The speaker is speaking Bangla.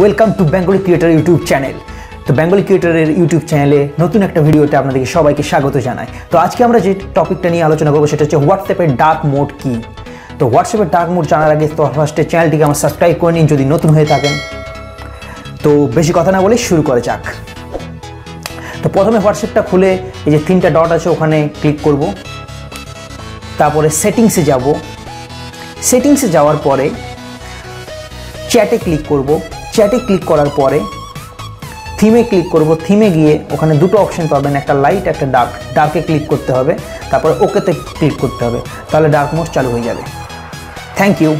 Welcome to Bengali creator YouTube channel তো বেঙ্গলি ক্রিয়েটারের ইউটিউব চ্যানেলে নতুন একটা ভিডিওতে আপনাদেরকে সবাইকে স্বাগত জানাই। তো আজকে আমরা যে টপিকটা নিয়ে আলোচনা করব সেটা হচ্ছে হোয়াটসঅ্যাপের ডার্ক মোড কী? তো হোয়াটসঅ্যাপের ডার্ক মোড জানার আগে তো ফার্স্টে চ্যানেলটিকে আমার সাবস্ক্রাইব করে নিন যদি নতুন হয়ে থাকেন। তো বেশি কথা না বলে শুরু করে যাক। তো প্রথমে হোয়াটসঅ্যাপটা খুলে এই যে তিনটা ডট আছে ওখানে ক্লিক করব। তারপরে সেটিংসে যাব। সেটিংসে যাওয়ার পরে চ্যাটে ক্লিক করব। চ্যাটে ক্লিক করার পরে থিমে ক্লিক করব। থিমে গিয়ে ওখানে দুটো অপশান পাবেন, একটা লাইট একটা ডার্ক ডার্কে ক্লিক করতে হবে, তারপরে ওকেতে ক্লিক করতে হবে। তাহলে ডার্ক মোড চালু হয়ে যাবে। Thank you